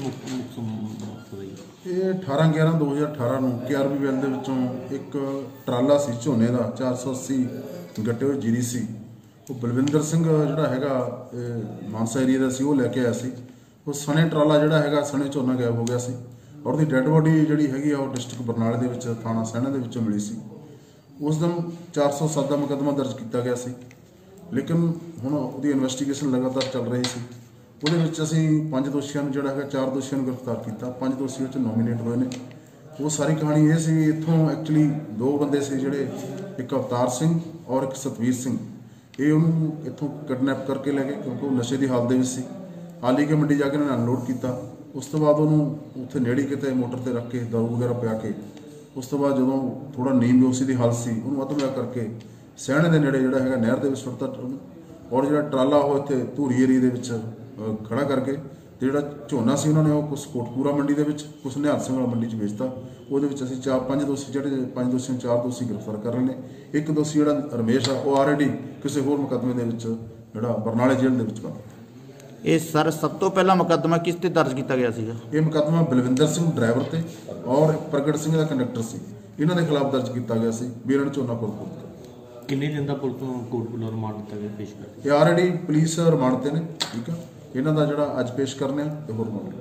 ਕਿਹਦੇ ਕੀ ਮੁੱਖ ਮੁੱਖ ਮਕਸਦ ਹੈ ਜੀ? ਇਹ 18 11 2018 ਨੂੰ ਕੇਆਰਬੀ ਵੈਲ ਦੇ ਵਿੱਚੋਂ ਇੱਕ ਟਰਾਲਾ ਸੀ, ਝੋਨੇ ਦਾ 480 ਗੱਟੇ ਹੋਏ ਜੀਰੀ ਸੀ। ਉਹ ਬਲਵਿੰਦਰ ਸਿੰਘ ਜਿਹੜਾ ਹੈਗਾ, ਇਹ ਮਾਨਸਾ ਏਰੀਆ ਦਾ ਸੀ, ਉਹ ਲੈ ਕੇ ਆਇਆ ਸੀ। ਉਹ ਸਣੇ ਟਰਾਲਾ ਜਿਹੜਾ ਹੈਗਾ, ਸਣੇ ਝੋਨਾ ਗਾਇਬ ਹੋ ਗਿਆ ਸੀ। ਔਰ ਉਹਦੀ ਡੈੱਡ ਬੋਡੀ ਜਿਹੜੀ ਹੈਗੀ ਆ, ਉਹ ਡਿਸਟ੍ਰਿਕਟ ਬਰਨਾਲੇ ਦੇ ਵਿੱਚ, ਥਾਣਾ ਸੈਣਾ ਦੇ ਵਿੱਚੋਂ ਮਿਲੀ ਸੀ। ਉਸ ਦਿਨ 407 ਦਾ ਮੁਕੱਦਮਾ ਦਰਜ ਕੀਤਾ ਗਿਆ ਸੀ। ਲੇਕਿਨ ਹੁਣ ਉਹਦੀ ਇਨਵੈਸਟੀਗੇਸ਼ਨ ਲਗਾਤਾਰ ਚੱਲ ਰਹੀ ਸੀ। ਉਹਦੇ ਵਿੱਚ ਅਸੀਂ ਪੰਜ ਦੋਸ਼ੀਆਂ ਨੂੰ ਜਿਹੜਾ ਹੈਗਾ, ਚਾਰ ਦੋਸ਼ੀਆਂ ਨੂੰ ਗ੍ਰਿਫਤਾਰ ਕੀਤਾ। ਪੰਜ ਦੋਸ਼ੀ ਵਿੱਚ ਨੋਮੀਨੇਟ ਹੋਏ ਨੇ। ਉਹ ਸਾਰੀ ਕਹਾਣੀ ਇਹ ਸੀ ਵੀ ਇੱਥੋਂ ਐਕਚੁਅਲੀ ਦੋ ਬੰਦੇ ਸੀ ਜਿਹੜੇ, ਇੱਕ ਅਵਤਾਰ ਸਿੰਘ ਔਰ ਇੱਕ ਸਤਵੀਰ ਸਿੰਘ। ਇਹ ਉਹਨੂੰ ਇੱਥੋਂ ਕਿਡਨੈਪ ਕਰਕੇ ਲੈ ਗਏ ਕਿਉਂਕਿ ਉਹ ਨਸ਼ੇ ਦੀ ਹਾਲਤ ਦੇ ਵਿੱਚ ਸੀ। ਆਲੀ ਕੇ ਮੰਡੀ ਜਾ ਕੇ ਇਹਨਾਂ ਨੇ ਅਨਲੋਡ ਕੀਤਾ। ਉਸ ਤੋਂ ਬਾਅਦ ਉਹਨੂੰ ਉੱਥੇ ਨੇੜੇ ਕਿਤੇ ਮੋਟਰ ਤੇ ਰੱਖ ਕੇ, ਦਾਰੂ ਵਗੈਰਾ ਪਿਆ ਕੇ, ਉਸ ਤੋਂ ਬਾਅਦ ਜਦੋਂ ਥੋੜਾ ਨੀਂਦ ਬੇਹੋਸ਼ੀ ਦੀ ਹਾਲਤ ਸੀ, ਉਹਨੂੰ ਅਧਮਿਆ ਕਰਕੇ ਸਹਿਣੇ ਦੇ ਨੇੜੇ ਜਿਹੜਾ ਹੈਗਾ ਨਹਿਰ ਦੇ ਵਿੱਚ ਸੁੱਟਤਾ। ਔਰ ਜਿਹੜਾ ਟਰਾਲਾ ਉਹ ਇੱਥੇ ਧੂਰੀ ਏਰੀਏ ਦੇ ਵਿੱਚ ਖੜਾ ਕਰਕੇ ਤੇ ਜਿਹੜਾ ਝੋਨਾ ਸੀ ਉਹਨਾਂ ਨੇ ਉਹ ਕੁਛ ਕੋਟਪੂਰਾ ਮੰਡੀ ਦੇ ਵਿੱਚ ਕੁਛ ਨਿਹਾਲ ਸਿੰਘ ਵਾਲਾ ਮੰਡੀ 'ਚ ਵੇਚਤਾ। ਉਹਦੇ ਵਿੱਚ ਅਸੀਂ ਚਾਰ ਪੰਜ ਦੋਸ਼ੀ ਜਿਹੜੇ ਪੰਜ ਦੋਸ਼ੀਆਂ ਨੂੰ ਚਾਰ ਦੋਸ਼ੀ ਗ੍ਰਿਫਤਾਰ ਕਰ ਰਹੇ ਨੇ। ਇੱਕ ਦੋਸ਼ੀ ਜਿਹੜਾ ਰਮੇਸ਼ ਆ ਉਹ ਆਲਰੇਡੀ ਕਿਸੇ ਹੋਰ ਮੁਕੱਦਮੇ ਦੇ ਵਿੱਚ ਜਿਹੜਾ ਬਰਨਾਲੇ ਜੇਲ੍ਹ ਦੇ ਵਿੱਚ ਬੰਦ। ਇਹ ਸਰ ਸਭ ਤੋਂ ਪਹਿਲਾ ਮੁਕੱਦਮਾ ਕਿਸ ਤੇ ਦਰਜ ਕੀਤਾ ਗਿਆ ਸੀਗਾ? ਇਹ ਮੁਕੱਦਮਾ ਬਲਵਿੰਦਰ ਸਿੰਘ ਡਰਾਈਵਰ ਤੇ ਔਰ ਪ੍ਰਗਟ ਸਿੰਘ ਦਾ ਕੰਡਕਟਰ ਸੀ। ਇਹਨਾਂ ਦੇ ਖਿਲਾਫ ਦਰਜ ਕੀਤਾ ਗਿਆ ਸੀ ਵੀ ਇਹਨਾਂ ਨੇ ਝੋਨਾ ਕੋਲਪੁਰ ਕਿੰਨੇ ਦਿਨ ਦਾ ਪੁਲਿਸ ਨੂੰ ਕੋਰਟ ਵੱਲੋਂ ਰਿਮਾਂਡ ਦਿੱਤਾ ਗਿਆ ਪੇਸ਼ ਕਰ ਇਹ ਆਲਰੇਡੀ ਪੁਲਿਸ ਰਿਮਾਂਡ ਤੇ ਨੇ ਠੀਕ ਆ? ਇਹਨਾਂ ਦਾ ਜਿਹੜਾ ਅੱਜ ਪੇਸ਼ ਕਰਨੇ ਆ ਤੇ ਹੋਰ ਮਾਮਲੇ